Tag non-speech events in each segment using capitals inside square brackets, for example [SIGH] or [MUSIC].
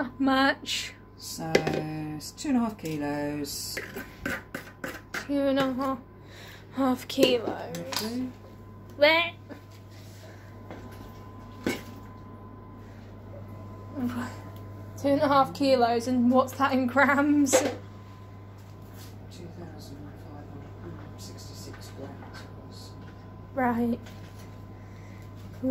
How much? So it's two and a half kilos. Two and a half, half kilos. Okay. Where? Two and a half kilos, and what's that in grams? 2,566 grams. Right. Uh,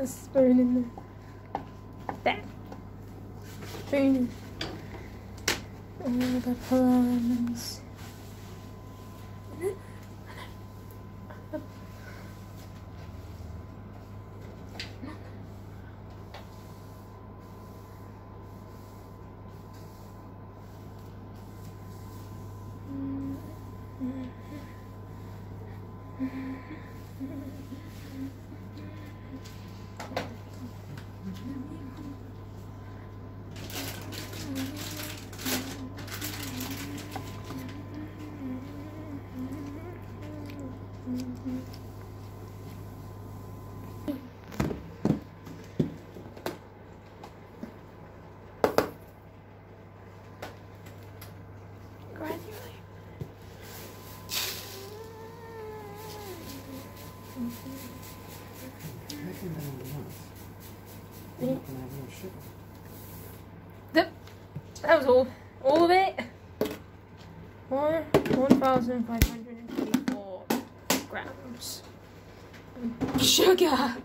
Try to get the spoon in there. There. Spoon. All the plums. Gradually. I reckon that'll be enough. Sugar. That was all. All of it. One, 1,524 grams. Sugar. Are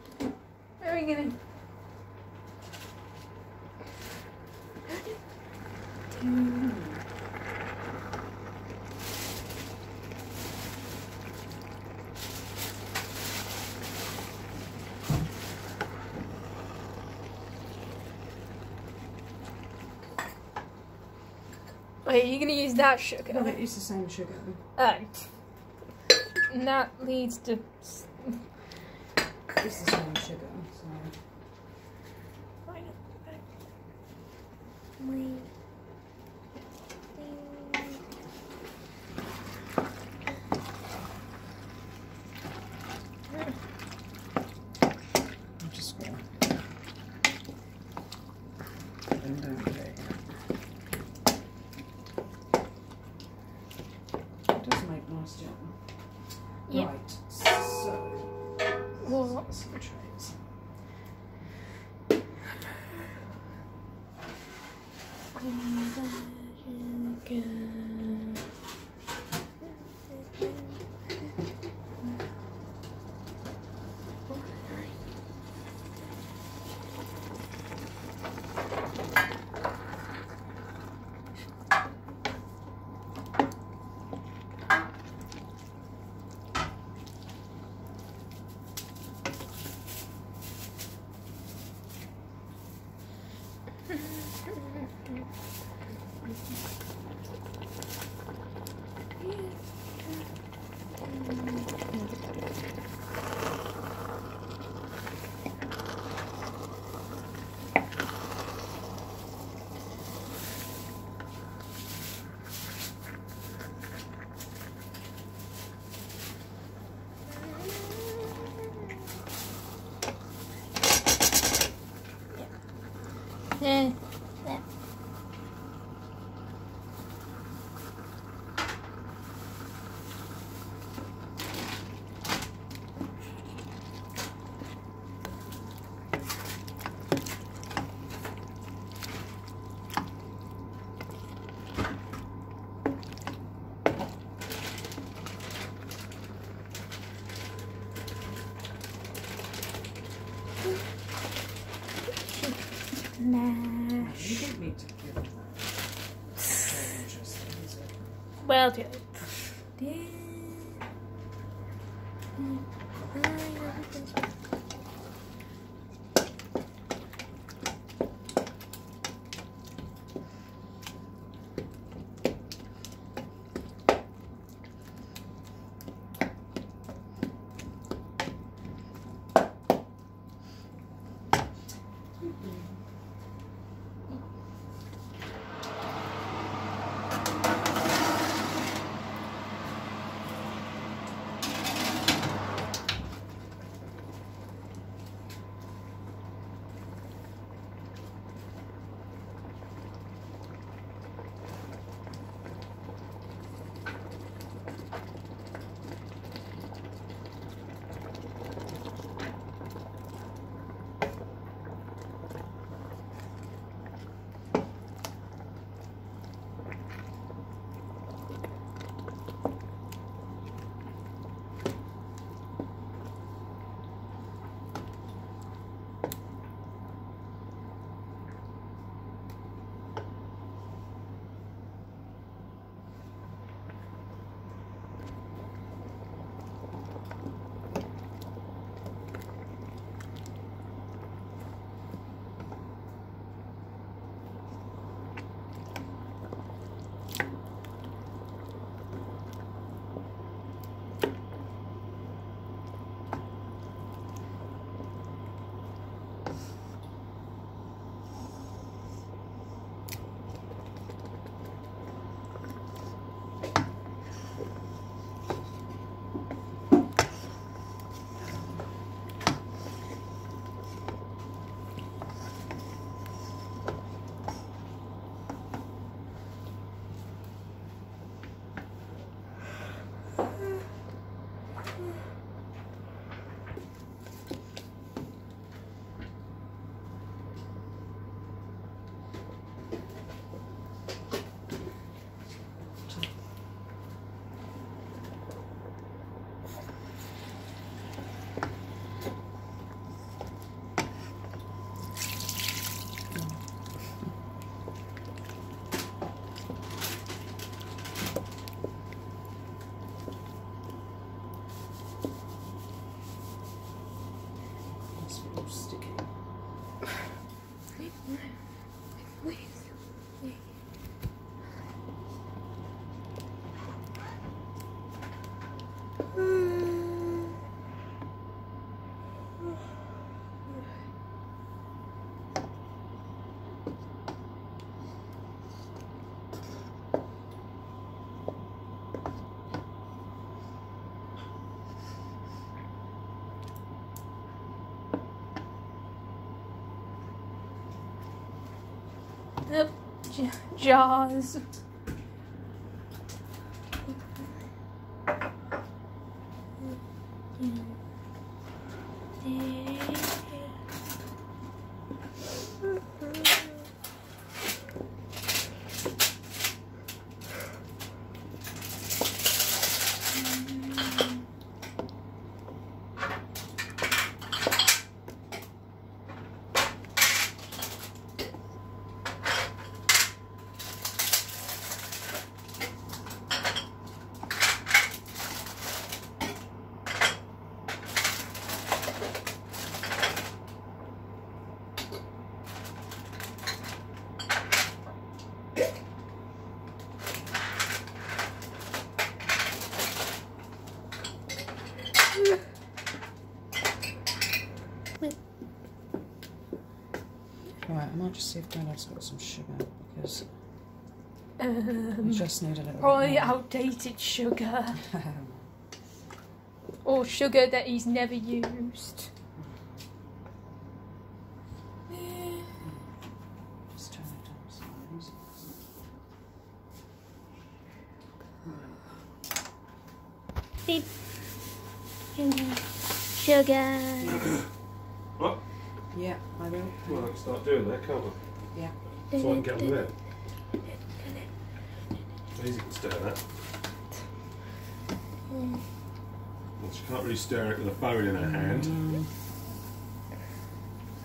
we gonna? [GASPS] Wait, are you gonna use that sugar? No, it is the same sugar. Oh. And that leads to. It's the same sugar. So I'm just gonna bend down there. It does make nice jam. Yeah. Right. So. Well, some trays. Yeah. You Mash. don't need to give them that. Very interesting, is it? Well done. Yep. Jaws. Right, I might just see if Grandad's got some sugar because we Um, just need a little probably bit outdated sugar. [LAUGHS] Or sugar that he's never used. Just turn it downstairs. Beep. Sugar. [CLEARS THROAT] What? Yeah, I will. Well, I can start doing that, can't I? Yeah. So I can get on with it. Easy to stir that. Well, she can't really stir it with a phone in her hand. Mm.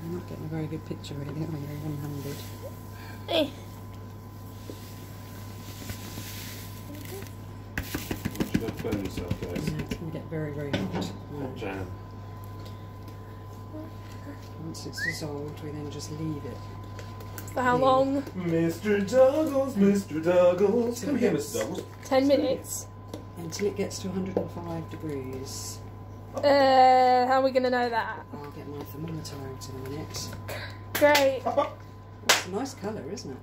I'm not getting a very good picture really, am I? One-handed. Eh. She don't burn yourself, guys. Yeah, it's going to get very, very hot. Hot Right. jam. Once it's dissolved, we then just leave it. For how long? Mr. Douglas, Mr. Douglas. Come here, Mr. Douglas. Ten minutes. until it gets to 105 degrees. Uh, how are we gonna know that? I'll get my thermometer out in a minute. Great. It's a nice colour, isn't it?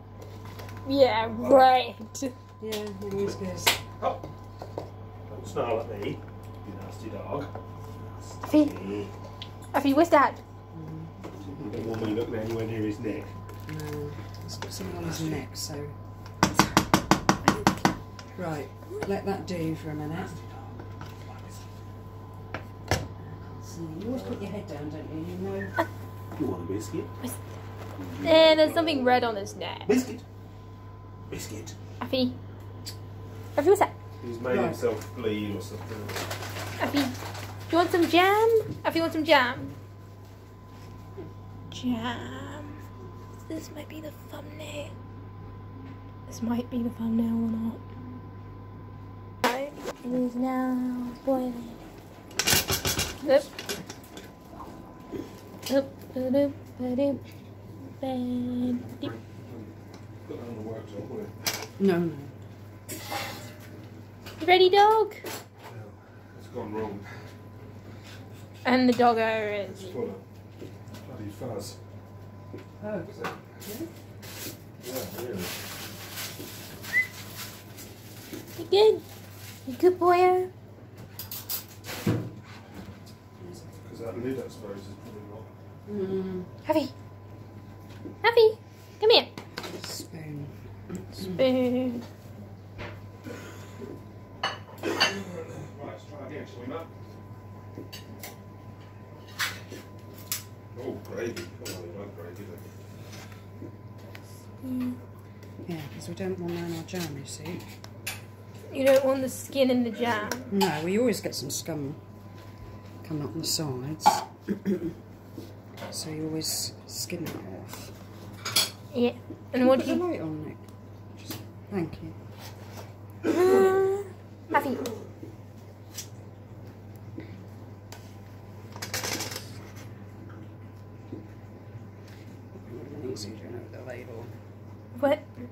Yeah, right. Yeah, it always goes. Oh. Don't snarl at me, you nasty dog. Effie, You Effie, where's Dad? Don't want me looking anywhere near his neck. No, he's got something on his neck, so. Right, let that do for a minute. So you always put your head down, don't you? You know. You want a biscuit? Eh, there's something red on his neck. Biscuit. Biscuit. Effie. Effie, what's that? He's made Right. himself bleed or something. Effie, do you want some jam? Effie, want some jam? Jam. This might be the thumbnail. This might be the thumbnail or not. It is now boiling. Yep. Up, on the worktop, will it? No, no. You ready, dog? It's gone wrong. And the doggo It's is. Full fuzz. Oh, Is? Yeah, really. You good? You good, boyo? Because that lid, I suppose, is probably not. mm, Happy. Happy. Come here. spoon. Spoon. Right, let's try again, shall we, Matt? Oh, gravy. Oh, I like gravy. don't Yeah, because we don't want that in our jam, you see. You don't want the skin in the jam. No, we always get some scum coming up on the sides. [COUGHS] so you always skim that off. Yeah. And what Put do the you? light on, Nick. Just, thank you. Uh, Happy. Would have been easier doing it with the ladle. What? we?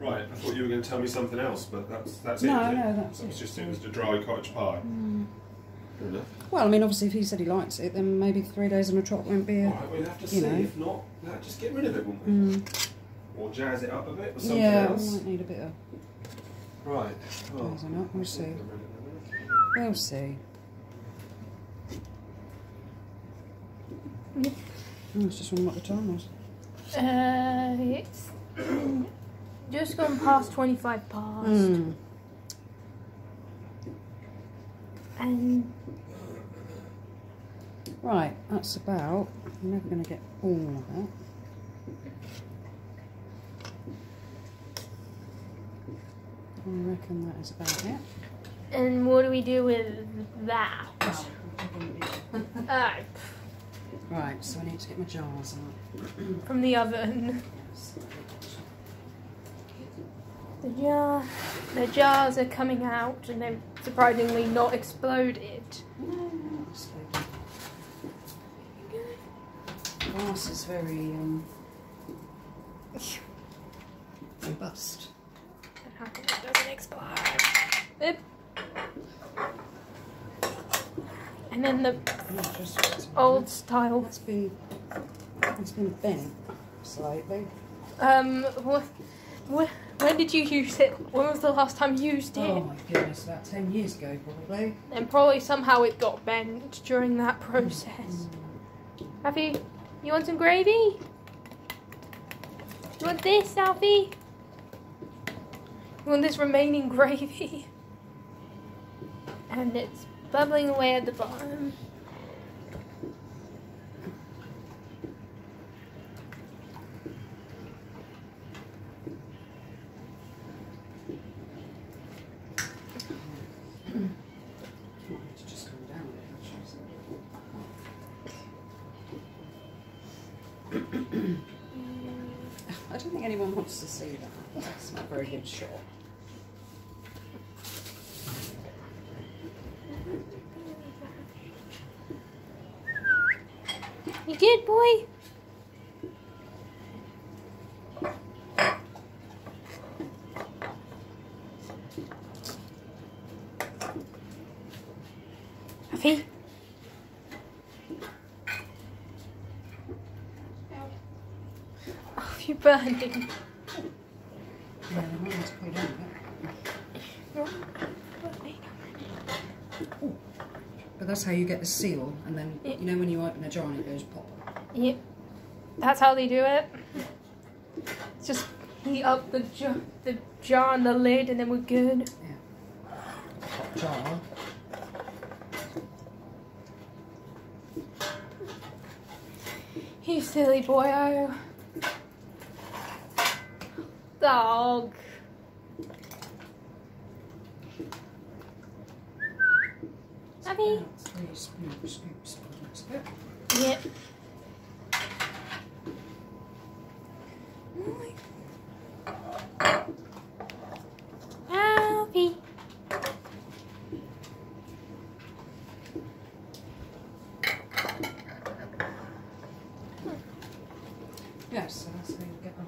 Right, I thought you were going to tell me something else, but that's that's No, it? no, no, that's That was it. just it was a dry cottage pie. Fair enough. Well, I mean, obviously, if he said he likes it, then maybe three days on a trot won't be a. right, we'll have to see. know. If not, no, just get rid of it, won't we? Mm, Or jazz it up a bit, or something yeah, we else. might need a bit of. Right. Well, Jazz it up, we'll see. We'll see. Oh, I was just wondering what the time was. Uh, it's just gone past 25 past. Hmm. And Right, that's about. I'm never going to get all of that. I reckon that is about it. and what do we do with that? Uh, Right, so I need to get my jars out. from the oven. Yes. The jar, the jars are coming out, and they're surprisingly not exploded. Glass is very um, robust. How come it doesn't explode? Oop. And then the old style. That's been it's been bent slightly. Um, wh- wh- when did you use it? When was the last time you used it? Oh my goodness, about ten years ago probably. And probably somehow it got bent during that process. Have you? You want some gravy? You want this, Alfie? You want this remaining gravy? [LAUGHS] And it's bubbling away at the bottom. Might have to just come down a bit actually. so- I don't think anyone wants to see that. That's not very good shot. You good, boy? Alfie? Oh, you burned him. Yeah, they might have to put it down a bit. But that's how you get the seal, and then Yeah. you know when you open a jar and it goes pop. Yep. That's how they do it. Just heat up the jar, the jar and the lid, and then we're good. Pop jar. You silly boy, oh. Dog. Abby? About three scoops, scoops, scoops. Good. Yep. Alfie. Yes, so that's how you get that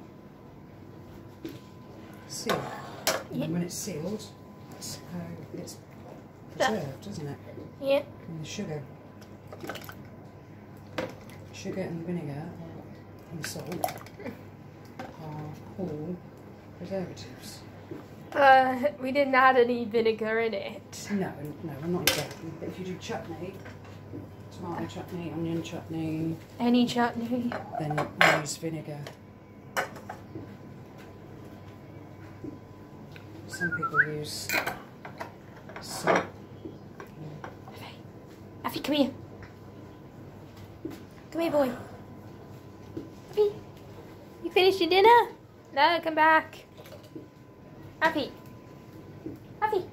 seal. And then when it's sealed, that's how it's preserved, isn't it? Yep. And the sugar. Sugar and vinegar and salt are all preservatives. Uh, we didn't add any vinegar in it. No, no, I'm not exactly. But if you do chutney, tomato chutney, onion chutney, Any chutney. then use vinegar. Some people use salt. Alfie, come here. Come here, boy. Alfie, you finished your dinner? No, come back. Alfie. Alfie.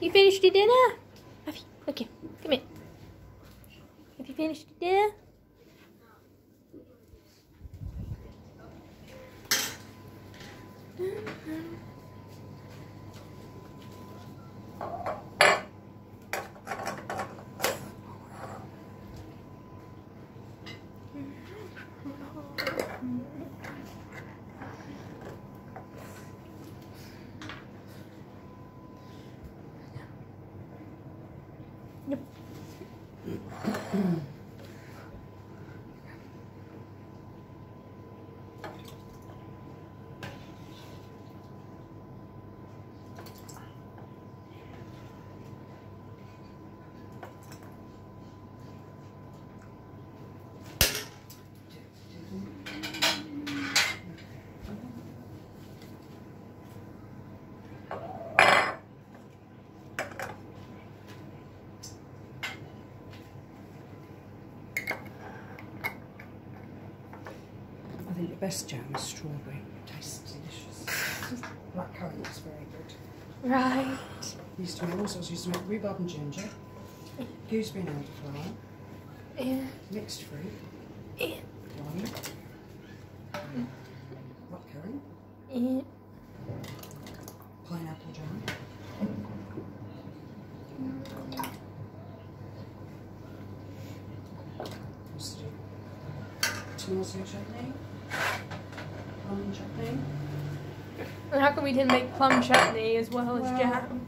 You finished your dinner? Alfie, look here. Come here. Have you finished your dinner? Best jam is strawberry. It tastes delicious. [LAUGHS] Black currant is very good. Right. Used to make all sorts. Used to make rhubarb and ginger, gooseberry and elderflower, Yeah. mixed fruit, Yeah. lime, blackcurrant, Yeah. pineapple jam. Used to do tomato chutney, lemon chutney. And how come we didn't make plum chutney as well as jam?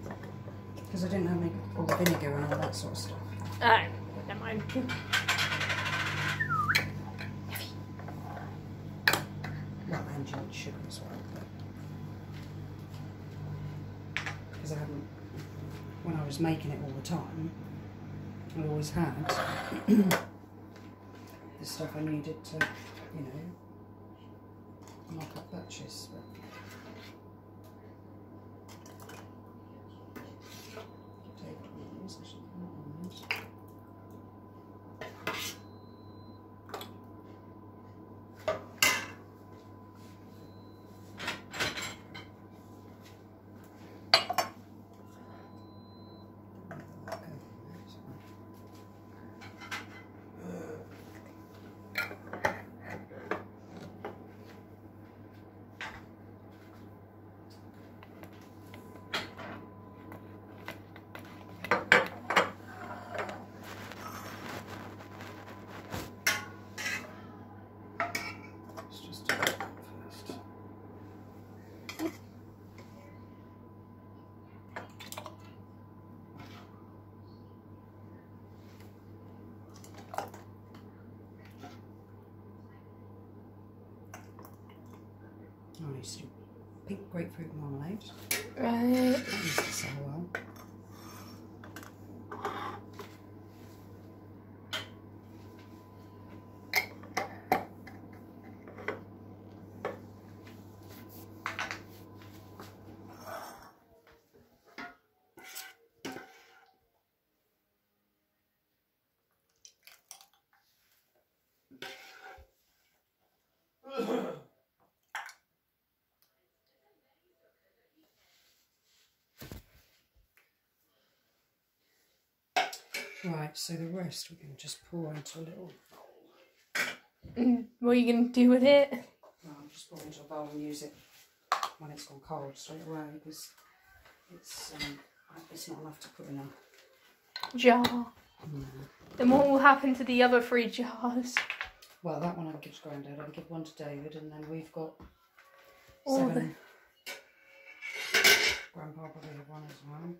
Because I didn't have any, all the vinegar and all that sort of stuff. Oh, never mind. Well, and sugar as well. Because I haven't, when I was making it all the time, I always had [COUGHS] the stuff I needed to, you know, knock up batches. But Take these, I should put that on this. Okay, that's fine. Let's just do that first. I used to do pink grapefruit marmalade. Right. That to sell well. Right, so the rest we can just pour into a little bowl. Mm, What are you going to do with it? Well, I'll just pour into a bowl and use it when it's gone cold straight away because it's um, it's not enough to put in a. Jar. Then what will happen to the other three jars? Well, that one I'll give to Grandad. I'll give one to David, and then we've got All seven. Grandpa probably have one as well.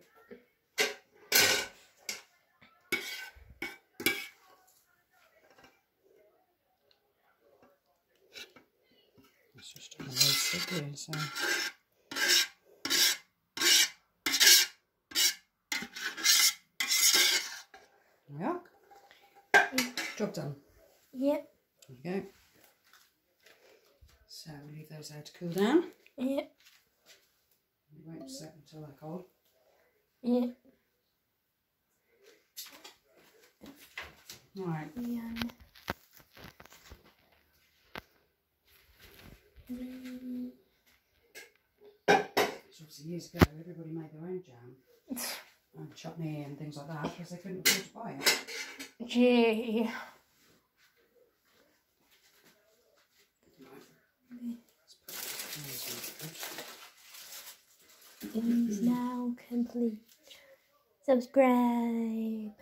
It's just on the way stick here, so. There we are. Job done. Yep. There you go. So we leave those there to cool down. Yep. We won't set until they're cold. Yep. Right. Yum. Mm, So obviously years ago everybody made their own jam and chutney and things like that because they couldn't afford to buy it. Gee. Is now complete. Subscribe.